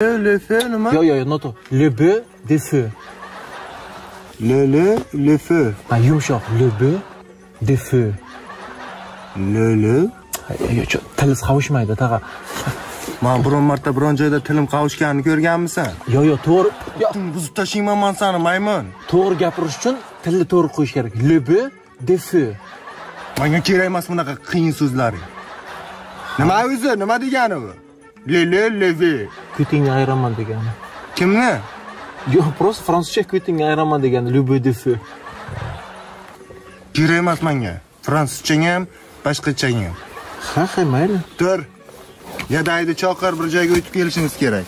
Le feu? Yo, yo, yo, noto'g'ri. Le be de feu. Le le le feu. Ha, yumshoq. Le be de feu. Le le. Yo, yo, cho- tiliz qovushmaydi, tag'a. Men biron marta biron joyda tilim qovushganini ko'rganmisan? Yo, yo, to'g'ri. Buzib tashlayman men seni maymun. to'g'ri gapirish uchun tilni to'g'ri qo'yish kerak. Le be de feu. Menga kerak emas bunaqa qiyin so'zlaring. Nima o'zi? Nima degani bu? Леле леве. Квитиңді айыраман дегені. Кімні? Жоқ, просто французша квитиңді айыраман дегені любой дефе. Жүре емес менге. Французшаңем, башқачаңем. Ха, ха, мейлі. Тұр. Я дайды чақыр бір жайға өтіп келішіңіз керек.